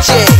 Magic.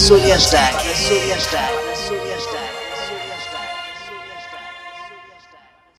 Sony Hashtag. Sony Hashtag.